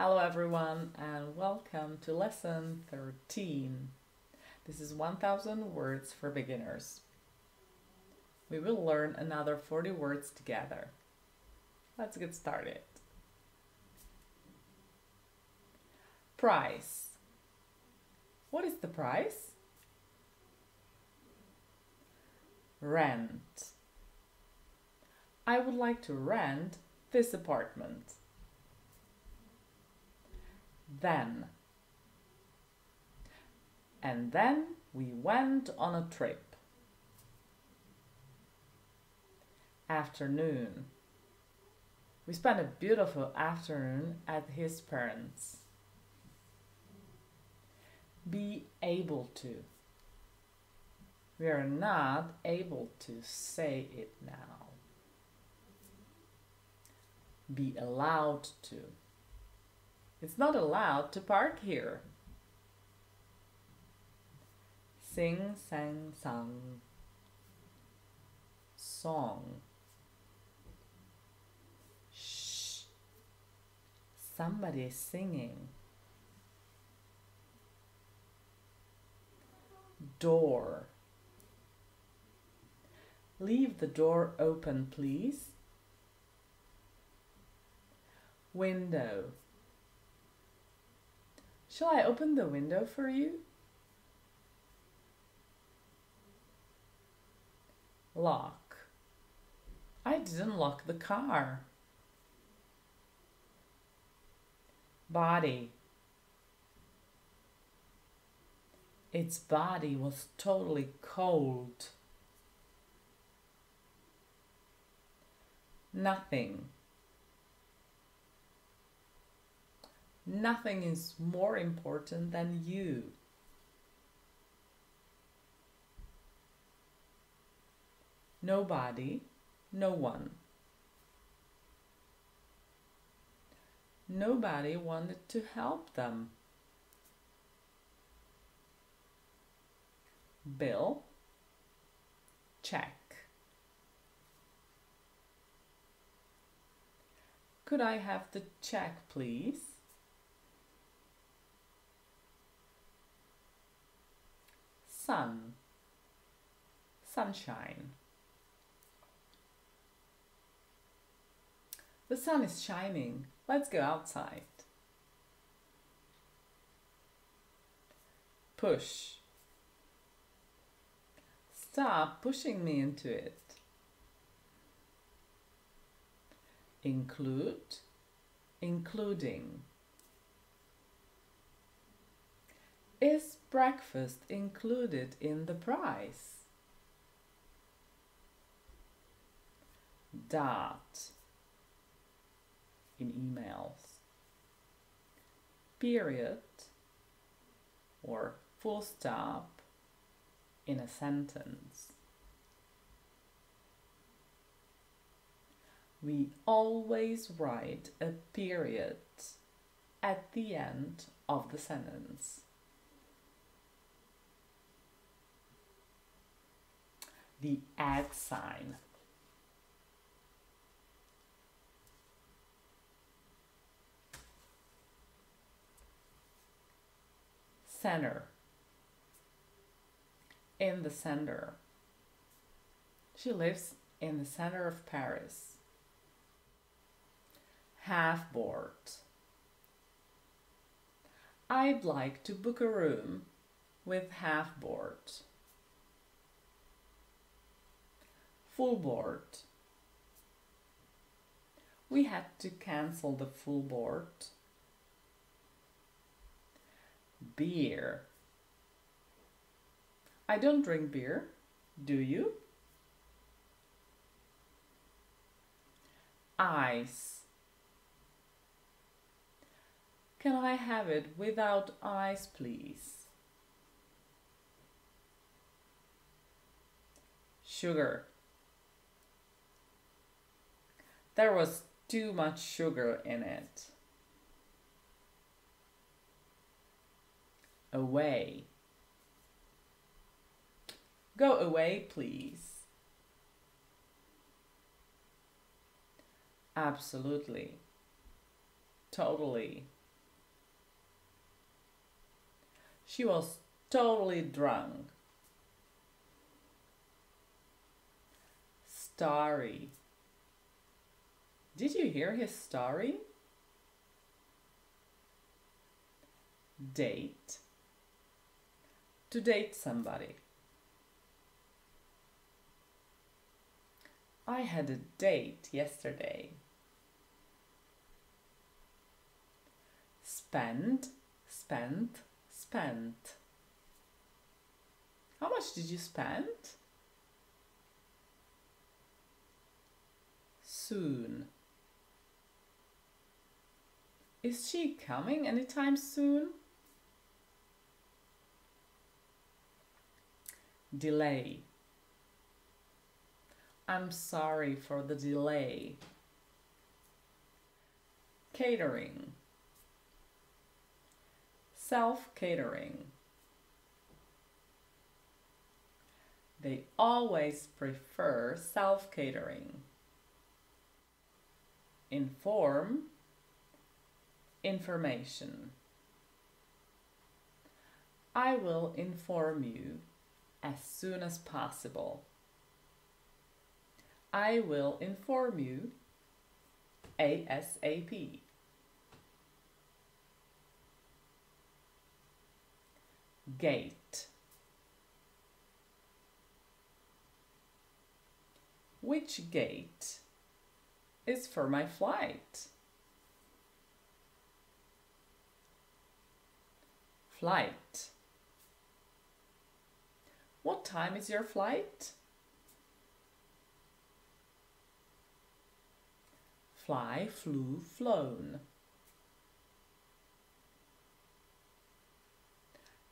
Hello everyone and welcome to lesson 13. This is 1000 words for beginners. We will learn another 40 words together. Let's get started. Price. What is the price? Rent. I would like to rent this apartment. Then. And then we went on a trip. Afternoon. We spent a beautiful afternoon at his parents. Be able to. We are not able to say it now. Be allowed to. It's not allowed to park here. Sing, sang, sung. Song. Shh. Somebody singing. Door. Leave the door open, please. Window. Shall I open the window for you? Lock. I didn't lock the car. Body. Its body was totally cold. Nothing. Nothing is more important than you. Nobody, no one. Nobody wanted to help them. Bill, check. Could I have the check, please? Sun, sunshine. The sun is shining. Let's go outside. Push. Stop pushing me into it. Include, including. Is breakfast included in the price? Dot in emails. Period or full stop in a sentence. We always write a period at the end of the sentence. The at sign. Center. In the center. She lives in the center of Paris. Half board. I'd like to book a room with half board. Full board. We had to cancel the full board. Beer. I don't drink beer. Do you? Ice. Can I have it without ice, please? Sugar. There was too much sugar in it. Away. Go away, please. Absolutely. Totally. She was totally drunk. Starry. Did you hear his story? Date. To date somebody. I had a date yesterday. Spend, spent, spent. How much did you spend? Soon. Is she coming anytime soon? Delay. I'm sorry for the delay. Catering. Self catering. They always prefer self catering. Inform. Information. I will inform you as soon as possible. I will inform you ASAP. Gate. Which gate is for my flight? Flight. What time is your flight? Fly, flew, flown.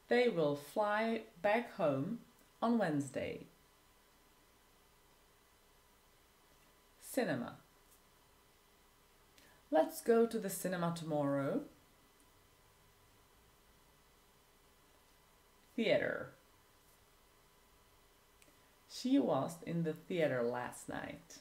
They will fly back home on Wednesday. Cinema. Let's go to the cinema tomorrow. Theater. She was in the theater last night.